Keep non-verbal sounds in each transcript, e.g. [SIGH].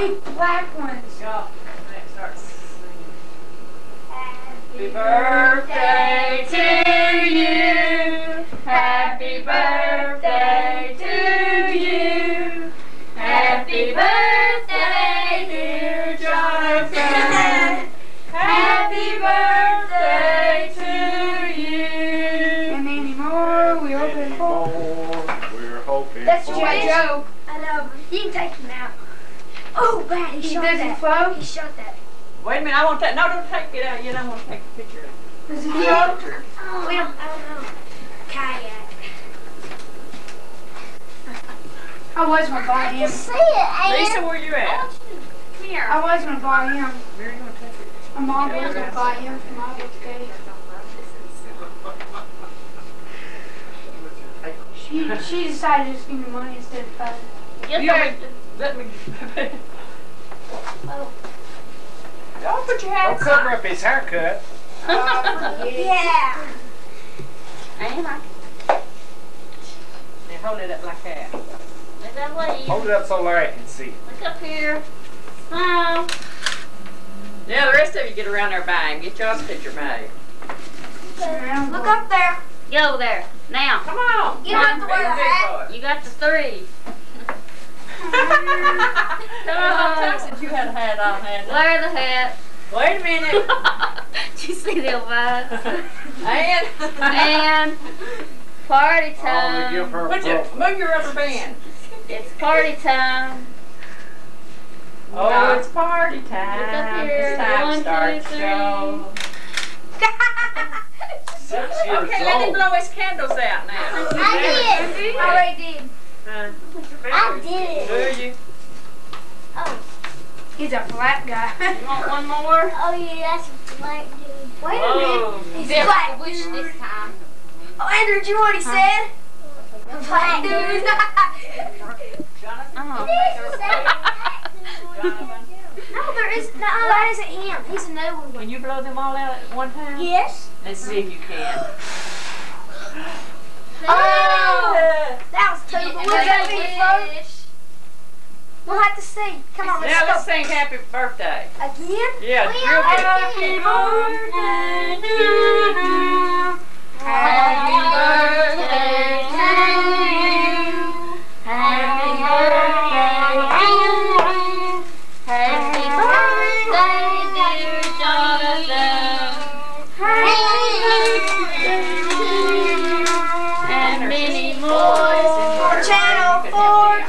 big black ones. Yeah. Happy birthday to you. Happy birthday to you. Happy birthday, dear Jonathan. [LAUGHS] Happy birthday to you. And many more We're hoping for. We're hoping. That's Joe. I know. You can take him out. Oh, bad. He He shot that. flow. He shot that. Wait a minute, I want to, no, don't take it out yet, I want to take a picture. Does it flow? Oh, we don't, I don't know. Kayak. I was gonna buy him. I see it, Lisa, where you at? Come here. I was gonna buy him. Where you gonna take it? My mom was gonna buy him for my birthday. [LAUGHS] She she decided to just give me money instead of five. You let me, let me. Oh. Don't put your Don't hats cover on. up his haircut. Oh, yeah. Ain't I? Now hold it up like that. Look that way. Hold it up so Larry can see. Look up here. Smile. Now the rest of you get around there bang. Get y'all's picture made. Look up there. Go there. Now. Come on. You don't have to wear a hat. You got the three. Come on, Tom said you had a hat on, hadn't you? Wear the hat. Wait a minute. [LAUGHS] Did you see the vibes? and and party Oh, give time. her Put your, move your rubber band. It's party time. Oh, it's party Look time. up here. It's time One, to start two, three. show. Six years Okay, let him blow his candles out now. I did. I already did. Huh? I did. Do you? Oh. He's a black guy. [LAUGHS] You want one more? Oh yeah, that's a black dude. Wait a Whoa. minute. He's Different black wish dude. this time. Oh, Andrew, did you know what he said? Black dude. Jonathan? Oh. Jonathan? no, there is. No, that isn't him. He's a new one. Can you blow them all out at one time? Yes. Let's see if you can. [GASPS] Oh, that was. But we'll Another get it, folks. wish. We'll have to see. Come on, let's Now let's go. sing happy birthday. Again? Yeah, We real good. happy birthday to you.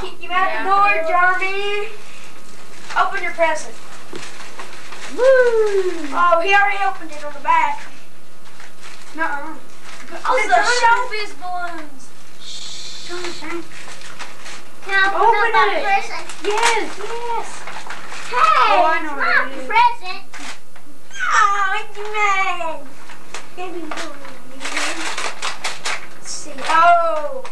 4, kick you out the door, Jeremy. Open your present. Woo! Oh, he already opened it on the back. Nuh-uh. Oh, the showbiz balloons. Jonathan. Can I open up my it. present? Yes. Yes. Hey, Oh, I know it's my it present. Oh, it's mine. Give me. Let's see. Oh.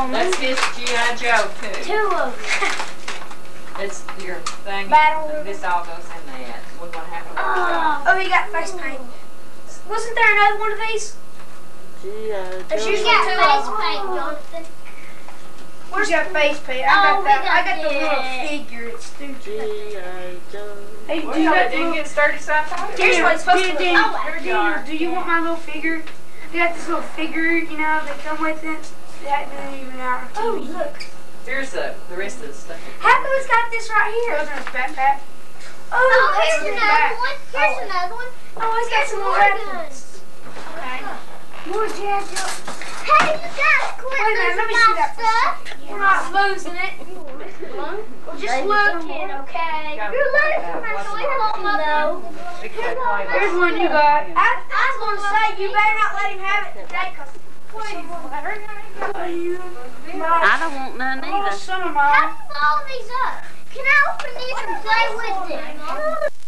You go on That's his G.I. Joe too. Two of them. [LAUGHS] It's your thing. Battle. This all goes in that. We're gonna have to. Oh. Oh, you got face paint. Wasn't there another one of these? G.I. There's Joe. usually two of them. Jonathan. Where's your face paint? I Oh, got we that. got I got the little figure. It's stupid. G.I. Joe. Hey, Well, do you y'all got the didn't little get sturdy side Here's what it's supposed to do, look do, like. do, do, do you want my little figure? They got this little figure, you know, that come with it. That didn't even out on Oh, TV. look. Here's the, the rest of the stuff. Happy's got this right here. Those are his backpack. Oh, oh, that's here's in the another back. one. Oh. Here's Oh. another one. Oh, he's got some more weapons. Okay. More G.I. Joe. Hey, you guys, quit Wait a minute, let me losing see my that for a stuff. We're not losing it. We're just Baby, looking, okay? You're looking for my toy though. We can't play that. Here's one you got. I, I was going to say, you better not let him have it today, because I don't want none either. How mine. do you follow these up? Can I open these and play with them?